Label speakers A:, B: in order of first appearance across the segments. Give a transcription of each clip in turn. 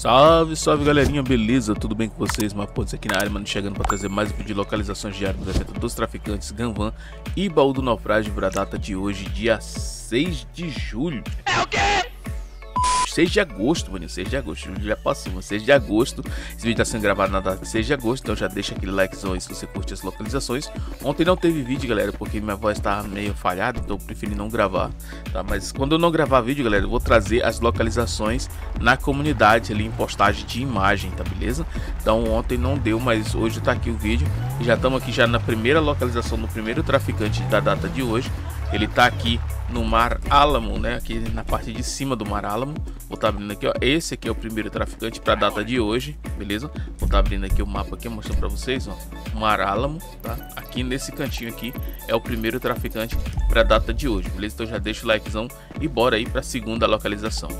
A: Salve, salve galerinha, beleza? Tudo bem com vocês? Mapotes aqui na área, mano, chegando para trazer mais um vídeo de localizações diárias do evento dos traficantes Ganvan e baú do naufrágio para a data de hoje, dia 6 de julho. É o quê? 6 de agosto, mano, 6 de agosto, já passou, 6 de agosto. Esse vídeo tá sendo gravado na data de 6 de agosto, então já deixa aquele likezão aí se você curte as localizações. Ontem não teve vídeo, galera, porque minha voz tá meio falhada, então eu preferi não gravar, tá? Mas quando eu não gravar vídeo, galera, eu vou trazer as localizações na comunidade ali em postagem de imagem, tá beleza? Então ontem não deu, mas hoje tá aqui o vídeo já estamos aqui já na primeira localização do primeiro traficante da data de hoje. Ele tá aqui no Mar Álamo, né? Aqui na parte de cima do Mar Álamo. Vou estar tá abrindo aqui, ó. Esse aqui é o primeiro traficante para a data de hoje, beleza? Vou estar tá abrindo aqui o mapa aqui, mostrando para vocês, ó. Mar Álamo, tá? Aqui nesse cantinho aqui é o primeiro traficante para a data de hoje, beleza? Então já deixa o likezão e bora aí para a segunda localização.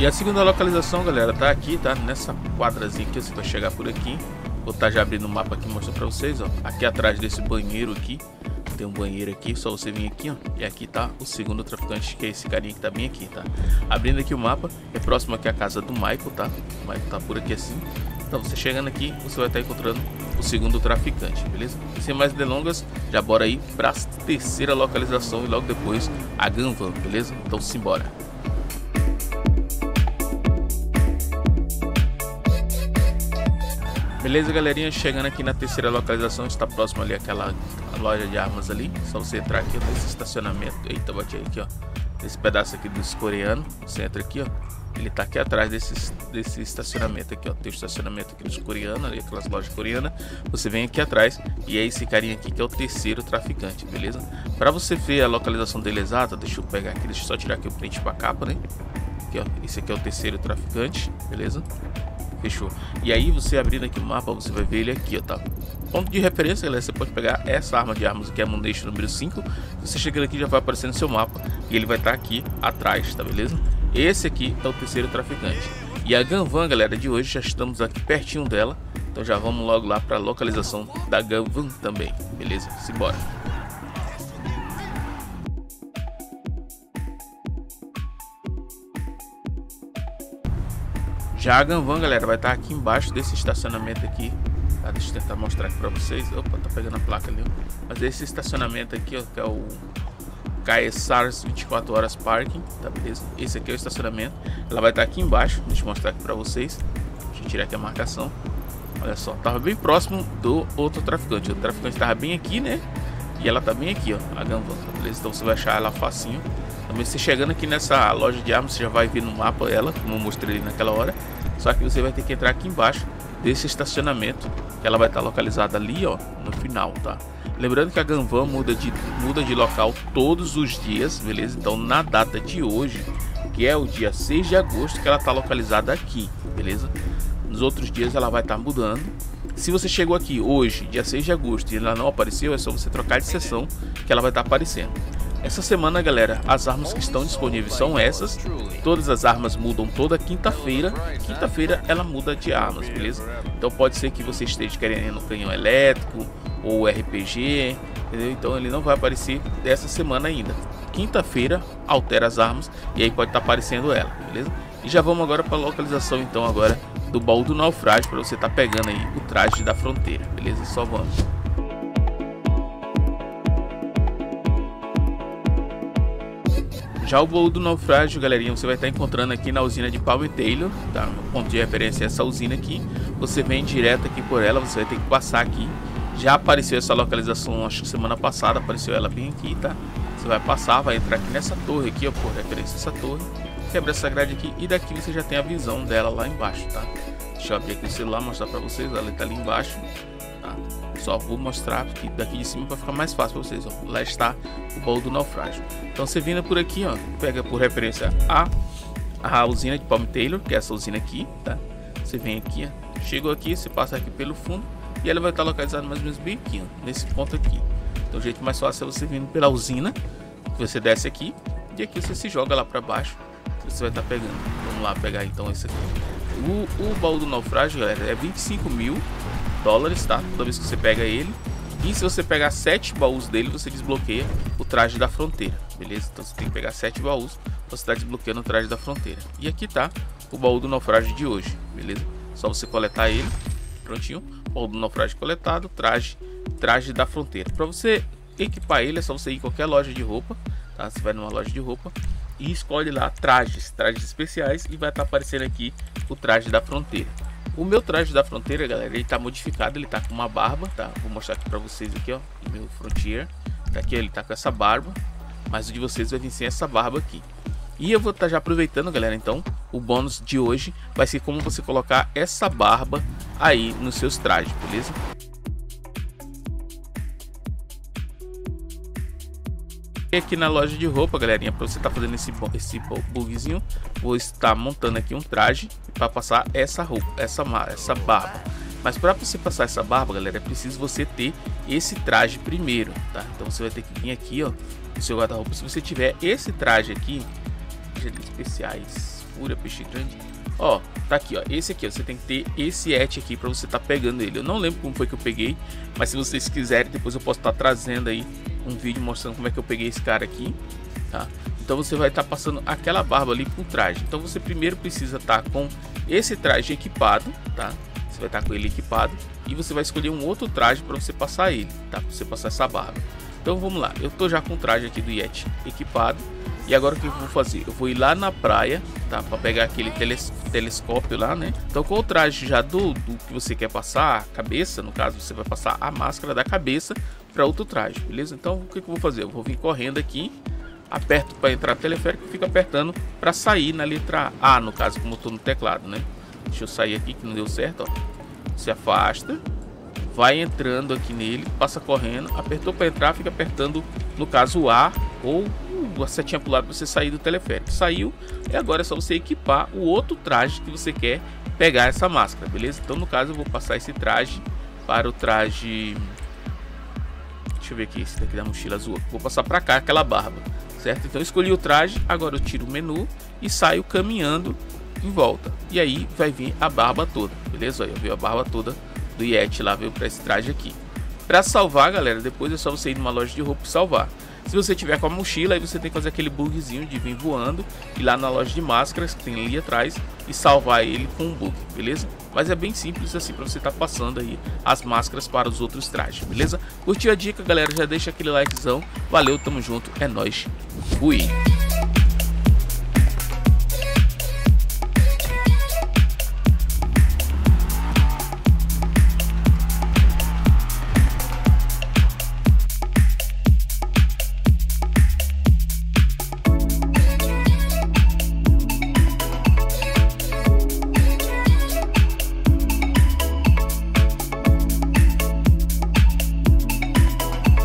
A: E a segunda localização, galera, tá aqui, tá? Nessa quadrazinha aqui, você vai chegar por aqui. Vou estar tá já abrindo o mapa aqui mostrando para vocês, ó. Aqui atrás desse banheiro aqui, tem um banheiro aqui, só você vir aqui, ó. E aqui tá o segundo traficante, que é esse carinha que tá bem aqui, tá? Abrindo aqui o mapa, é próximo aqui a casa do Michael, tá? O Michael tá por aqui assim. Então você chegando aqui, você vai estar tá encontrando o segundo traficante, beleza? Sem mais delongas, já bora aí para a terceira localização e logo depois a Ganvan, beleza? Então simbora. Beleza, galerinha? Chegando aqui na terceira localização, está próximo ali aquela loja de armas ali. Só você entrar aqui nesse estacionamento. Eita, bati aqui, ó. Esse pedaço aqui dos coreanos. Você entra aqui, ó. Ele tá aqui atrás desse, desse estacionamento aqui, ó. Tem o estacionamento aqui dos coreanos, ali, aquelas lojas coreanas. Você vem aqui atrás e é esse carinha aqui que é o terceiro traficante, beleza? Para você ver a localização dele exata, deixa eu pegar aqui, deixa eu só tirar aqui o print para capa, né? Aqui, ó. Esse aqui é o terceiro traficante, beleza? Fechou. E aí você abrindo aqui o mapa, você vai ver ele aqui, ó, tá? Ponto de referência, galera, você pode pegar essa arma de armas aqui, a Ammunition número 5. Você chegando aqui já vai aparecer no seu mapa e ele vai estar tá aqui atrás, tá beleza? Esse aqui é o terceiro traficante. E a Ganvan, galera, de hoje já estamos aqui pertinho dela. Então já vamos logo lá para a localização da Ganvan também, beleza? Simbora. Já a Ganvan, galera, vai estar aqui embaixo desse estacionamento aqui. Tá, deixa eu tentar mostrar aqui pra vocês. Opa, tá pegando a placa ali. Mas esse estacionamento aqui, ó, que é o Caesars 24 Horas Parking, tá beleza? Esse aqui é o estacionamento. Ela vai estar aqui embaixo. Deixa eu mostrar aqui pra vocês. Deixa eu tirar aqui a marcação. Olha só, tava bem próximo do outro traficante. O traficante tava bem aqui, né? E ela tá bem aqui, ó, a Ganvan, tá beleza? Então você vai achar ela facinho. Também você chegando aqui nessa loja de armas, você já vai ver no mapa ela, como eu mostrei naquela hora. Só que você vai ter que entrar aqui embaixo desse estacionamento, que ela vai estar localizada ali, ó, no final, tá? Lembrando que a Ganvan muda de, muda de local todos os dias, beleza? Então na data de hoje, que é o dia 6 de agosto, que ela está localizada aqui, beleza? Nos outros dias ela vai estar mudando. Se você chegou aqui hoje, dia 6 de agosto, e ela não apareceu, é só você trocar de sessão que ela vai estar aparecendo. Essa semana, galera, as armas que estão disponíveis são essas. Todas as armas mudam toda quinta-feira. Quinta-feira ela muda de armas, beleza? Então pode ser que você esteja querendo um canhão elétrico ou RPG, entendeu? Então ele não vai aparecer dessa semana ainda. Quinta-feira altera as armas e aí pode estar tá aparecendo ela, beleza? E já vamos agora para a localização então agora do baú do naufrágio para você estar tá pegando aí o traje da fronteira, beleza? Só vamos. Já o voo do naufrágio, galerinha, você vai estar encontrando aqui na usina de Palm Taylor, tá? O ponto de referência é essa usina aqui. Você vem direto aqui por ela, você vai ter que passar aqui. Já apareceu essa localização, acho que semana passada, apareceu ela bem aqui, tá? Você vai passar, vai entrar aqui nessa torre aqui, ó, por referência essa torre. Quebra essa grade aqui e daqui você já tem a visão dela lá embaixo, tá? Deixa eu abrir aqui o celular, mostrar pra vocês, ela tá ali embaixo. Tá? Só vou mostrar aqui daqui de cima para ficar mais fácil para vocês. Ó. Lá está o baú do naufrágio. Então você vindo por aqui, ó, pega por referência a, a usina de Palm Taylor, que é essa usina aqui, tá? Você vem aqui, ó, chegou aqui, você passa aqui pelo fundo e ela vai estar localizada mais ou menos bem aqui, ó, nesse ponto aqui. Então o jeito mais fácil é você vindo pela usina, você desce aqui e aqui você se joga lá para baixo. Você vai estar pegando. Vamos lá pegar então esse aqui. O, o baú do naufrágio, galera, é 25 mil dólares, tá? Toda vez que você pega ele. E se você pegar sete baús dele, você desbloqueia o traje da fronteira, beleza? Então você tem que pegar 7 baús, você está desbloqueando o traje da fronteira. E aqui tá o baú do naufrágio de hoje, beleza? Só você coletar ele, prontinho. Baú do naufrágio coletado, traje, traje da fronteira. Para você equipar ele é só você ir em qualquer loja de roupa, tá? Você vai numa loja de roupa e escolhe lá trajes, trajes especiais e vai estar tá aparecendo aqui o traje da fronteira. O meu traje da fronteira, galera, ele tá modificado, ele tá com uma barba, tá? Vou mostrar aqui para vocês aqui, ó, meu Frontier. Tá aqui, ele tá com essa barba, mas o de vocês vai vir sem essa barba aqui. E eu vou estar tá já aproveitando, galera, então, o bônus de hoje vai ser como você colocar essa barba aí nos seus trajes, beleza? Aqui na loja de roupa, galerinha, para você estar tá fazendo esse, esse bugzinho, vou estar montando aqui um traje para passar essa roupa, essa, essa barba. Mas para você passar essa barba, galera, é preciso você ter esse traje primeiro, tá? Então você vai ter que vir aqui, ó, no seu guarda-roupa. Se você tiver esse traje aqui, especiais, fúria, peixe grande, ó, tá aqui, ó, esse aqui, ó, você tem que ter esse et aqui para você estar tá pegando ele. Eu não lembro como foi que eu peguei, mas se vocês quiserem, depois eu posso estar tá trazendo aí um vídeo mostrando como é que eu peguei esse cara aqui, tá? Então você vai estar tá passando aquela barba ali pro traje. Então você primeiro precisa estar tá com esse traje equipado, tá? Você vai estar tá com ele equipado e você vai escolher um outro traje para você passar ele, tá? Pra você passar essa barba. Então vamos lá, eu tô já com o traje aqui do Yeti equipado. E agora o que eu vou fazer? Eu vou ir lá na praia, tá? Para pegar aquele teles telescópio lá, né? Então com o traje já do, do que você quer passar, a cabeça, no caso você vai passar a máscara da cabeça para outro traje, beleza? Então o que, eu vou fazer? Eu vou vir correndo aqui, aperto para entrar no teleférico e fico apertando para sair na letra A, no caso, como eu tô no teclado, né? Deixa eu sair aqui que não deu certo, ó. Se afasta, vai entrando aqui nele, passa correndo, apertou para entrar, fica apertando, no caso, A ou a setinha pro lado para você sair do teleférico. Saiu, e agora é só você equipar o outro traje que você quer pegar essa máscara, beleza? Então, no caso, eu vou passar esse traje para o traje Deixa eu ver aqui, esse daqui da mochila azul. Vou passar para cá aquela barba, certo? Então escolhi o traje, agora eu tiro o menu e saio caminhando em volta. E aí vai vir a barba toda, beleza? Olha, viu a barba toda do Yeti lá, veio para esse traje aqui. Para salvar, galera, depois é só você ir numa loja de roupa e salvar. Se você tiver com a mochila, aí você tem que fazer aquele bugzinho de vir voando e lá na loja de máscaras que tem ali atrás e salvar ele com um bug, beleza? Mas é bem simples assim para você estar tá passando aí as máscaras para os outros trajes, beleza? Curtiu a dica, galera? Já deixa aquele likezão. Valeu, tamo junto, é nóis. Fui!